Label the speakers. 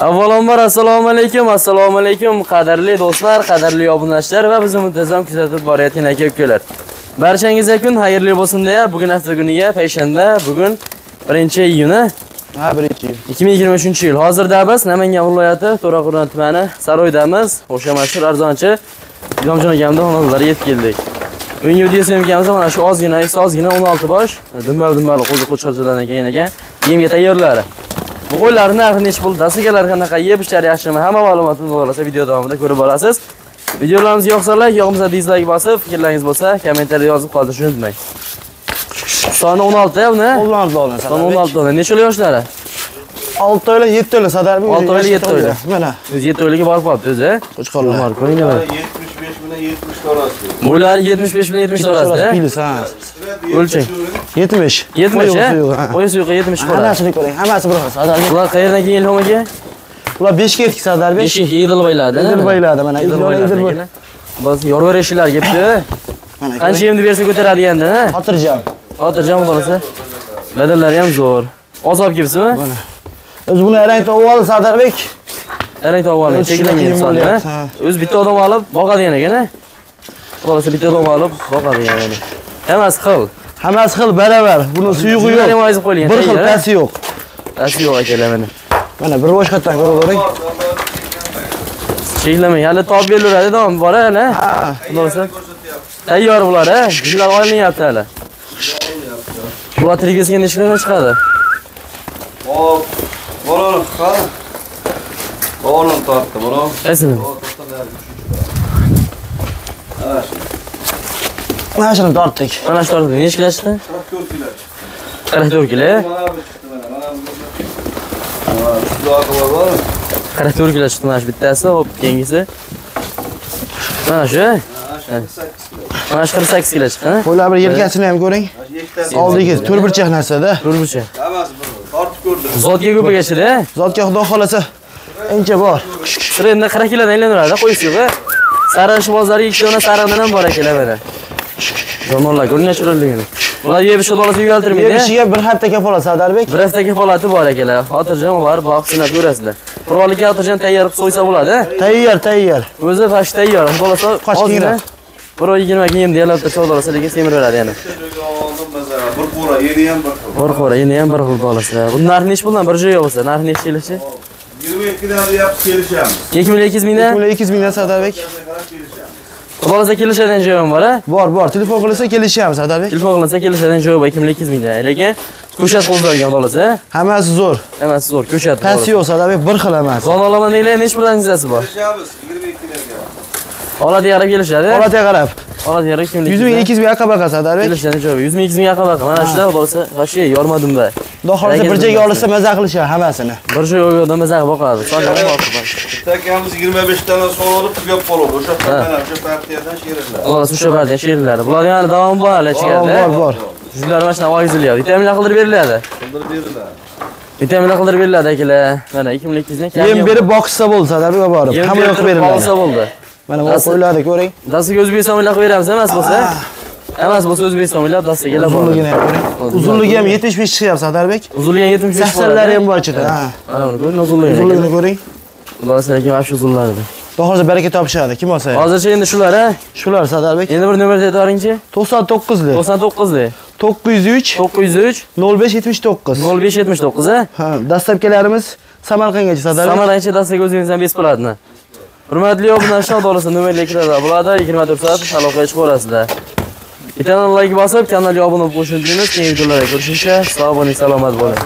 Speaker 1: Avvalambor assalomu alaykum, assalomu alaykum qadrli do'stlar, qadrli obunachilar va bizni muntazam kuzatib borayotgan aka-ukalar. Barchangizga kun xayrli bo'lsin deya, bugun hafta kuniga payshanba, bugun 1-iyuni
Speaker 2: Ha, birinchi yil.
Speaker 1: 2023 yil. Hozirda biz Namangan viloyati To'raqo'rg'on tumani Saroydamiz. O'sha mashhur arzonchi Inomjon akamning xonadonlariga yetib keldik. Bugungi video syomkamiz mana shu ozgina, ozgina 16 bosh, dimbal-dimbal qo'zi qo'chqorchalardan keyin ekan, yemga tayyorlari. Bu qo'ylarni narxi necha pul, dasigalar qanaqa, yeb ishlari yaxshimi, hamma ma'lumotni bo'lsa video davomida ko'rib olasiz. Videolarimiz yoqsa like, yoqmasa dislike bosib, fikrlaringiz bo'lsa kommentariyada yozib qoldirishni unutmang. Soni 16 ya buni?
Speaker 2: Qo'llarni olin.
Speaker 1: Soni 16 dona. Necha yoshlari?
Speaker 2: 6 oylar, 7 oylar sadar.
Speaker 1: Olti oylar, yetti oylar.
Speaker 2: Mana.
Speaker 1: O'zi 7 oylarga borib qolibdi o'zi.
Speaker 2: Qo'chqorlar.
Speaker 1: Bor, ko'ring mana.
Speaker 3: 75 bilan 70 orasi.
Speaker 1: Bo'ylari 75 bilan 70 orasida.
Speaker 2: Pilis, ha.
Speaker 1: O'lchang.
Speaker 2: 70.
Speaker 1: 70
Speaker 2: Qo'y
Speaker 1: ha?
Speaker 2: suyuq, ha.
Speaker 1: Qo'y suyuqi 70 qo'yadi.
Speaker 2: Hammasini ko'ring, hammasi bir xil sadar.
Speaker 1: Ular qayerdan kelgan ilhom aka?
Speaker 2: Ular 5 ga yetdik sadar 5.
Speaker 1: Beshik Idil bo'yladi.
Speaker 2: Idil bo'yladi, mana, Idil
Speaker 1: Idil
Speaker 2: Idil
Speaker 1: bo'yladi. Biz yorvar eshilar kelibdi.
Speaker 2: Mana.
Speaker 1: Qancha yemni bersa ko'taradi endi, ha?
Speaker 2: Xotirjam.
Speaker 1: Xotirjam bo'lsa. Badallari ham zo'r. Ozob kelibsizmi?
Speaker 2: Biz buni rang tovol Sadarbek.
Speaker 1: Arang cheklangan
Speaker 2: qiyin
Speaker 1: insonni,
Speaker 2: bo'lyapti,
Speaker 1: ha?
Speaker 2: ha.
Speaker 1: O'z bitta odam olib boqadigan ekan-a? Bo'lsa bitta odam olib boqadigan yani. Hammasi xil.
Speaker 2: Hammasi xil baravar. Buni
Speaker 1: ham
Speaker 2: yo'q. Bir xil pasi yo'q.
Speaker 1: Pasi yo'q akalar mana.
Speaker 2: Mana bir boshqatdan ko'ravering.
Speaker 1: Cheklamang, hali top berilaveradi, davom bor hali.
Speaker 2: Ha.
Speaker 1: Bo'lsa. Tayyor bular, ha? Bular olinyapti hali. Bu atrigasiga necha kunga chiqadi?
Speaker 3: Hop. Bolam, qara. Bolam tortdi, bolam.
Speaker 1: Qaysini?
Speaker 2: Mana shuni tortdik.
Speaker 1: Mana shu tortdi. Necha kilo chiqdi?
Speaker 3: 44 kilo.
Speaker 1: 44 kilo.
Speaker 3: Bor.
Speaker 1: 44 kilo chiqdi mana shu bittasi, hop, keyingisi. Mana shu. Mana shu 48 kilo chiqdi, ha?
Speaker 2: Qo'ylar bir yelkasini ham ko'ring. Oldigi to'rt burchak narsada.
Speaker 1: Turbucha.
Speaker 3: Hammasi bir. Tortib ko'rdim.
Speaker 1: Zotga ko'pagachida.
Speaker 2: Zotga xudo xolasa ancha bor.
Speaker 1: Trendda 40 kilodan aylanadi, qo'ysiz yo'q. Bozori 2 dona sariqdan ham bor ekan mana. Jonivorlar ko'ring chiroyligini. Ular yeb ishi bolasi uyaltirmaydi.
Speaker 2: Yemishiga bir hafta kafolat Sadarbek.
Speaker 1: Bir hafta kafolati bor ekanlar. Xotirjam bor, boq sinab ko'rasizlar. Qurollikka xotirjam tayyor qilib so'ysa bo'ladi.
Speaker 2: Tayyor, tayyor.
Speaker 1: O'zi fash tayyor. Bo'lasa
Speaker 2: Qoch
Speaker 1: ozgina bir oy 20 kiyim deyalab tursa bo'lasa lekin semiraveradi yana.
Speaker 3: Bir qo'ra, yeri ham bir xil.
Speaker 1: Bir qora, yana ham bir xil bo'lasa. Bu narxi nechi puldan bir joyga bo'lsa, narxi nechi kelishi?
Speaker 3: 22 dan deyapti kelishamiz.
Speaker 1: 2 million 200 mingdan.
Speaker 2: Puli 200 mingdan
Speaker 1: kelishadigan joy ham bor, a?
Speaker 2: Bor, bor. Telefon qilsa kelishamiz Sadarbek.
Speaker 1: Telefon qilinsa kelishadigan joy bor 2 million 200 mingdan. Lekin ko'chat qo'zg'algan bo'lasa,
Speaker 2: Hammasi zo'r.
Speaker 1: emas zo'r ko'chat.
Speaker 2: Pasi yo'q Sadarbek, bir xil emas.
Speaker 1: Zon olaman deylar, nechi puldan bor?
Speaker 3: Kelishamiz 22 dan.
Speaker 1: Oladi yarab kelishadi.
Speaker 2: Holatiga qarab.
Speaker 1: Oladi yarab 2 million
Speaker 2: 100 ming, 200 ming aqaba Sadarbek.
Speaker 1: kelishadi joy. 100 ming 200 ming yaqin baqa. Mana shular bo'lsa, vashi yormadimda.
Speaker 2: Xudo xolasa bir joyga olsa maza qilishadi hammasini.
Speaker 1: Bir joy yo'qda maza boqadi. Songa boqib.
Speaker 3: Takamiz 25 tadan so'ng olib tugab qoladi. O'sha o'sha partiyadan she'rlar.
Speaker 1: Ular shu barda she'rlari. Bular yana davom bor hali
Speaker 2: Bor,
Speaker 1: ichkarida.
Speaker 2: bor, bor.
Speaker 1: Sizlar mana shunaqa oyizilyapti. Vitaminlar qildirib beriladi.
Speaker 3: Qildirib beriladi.
Speaker 1: Vitaminlar qildirib beriladi akalar. Mana 2200 dan
Speaker 2: Yem berib boqsa bo'ldi Sadarbek borib. Hamma yoq beriladi.
Speaker 1: Qolsa bo'ldi.
Speaker 2: Mana bu qo'ylarni ko'ring.
Speaker 1: Dastiga O'zbekiston millab beramiz emas bo'lsa? Emas bo'lsa O'zbekiston millab dastiga kelib
Speaker 2: Uzunligini ham ko'ring. Uzunligi ham 75 chiqyapti Sadarbek.
Speaker 1: Uzilgan 75
Speaker 2: Sahsanlari ham bor ichida. Ha.
Speaker 1: Ko'ring uzunligini.
Speaker 2: Uzunligini ko'ring.
Speaker 1: Ular lekin mana shu uzunlari.
Speaker 2: Xudo xolasa baraka topishadi. Kim olsa. ham.
Speaker 1: Hozircha endi shular ha.
Speaker 2: Shular Sadarbek.
Speaker 1: Endi bir nomer aytvoringchi.
Speaker 2: 99 lik.
Speaker 1: 99 lik.
Speaker 2: 903
Speaker 1: 903
Speaker 2: 0579.
Speaker 1: 0579 ha.
Speaker 2: Ha, dastlabkilarimiz Samarqandgacha Sadarbek.
Speaker 1: Samarqandcha dastaga o'zingizdan besplatni. Hurmatli obunachilar, do'stlar, nomerli ekranlar bo'ladi. 24 soat aloqaga chiqib olasizlar. Bittadan like bosib, kanalga obuna bo'lib qo'shilsangiz, keyingi videolarda ko'rishguncha sog' bo'ling, salomat bo'ling.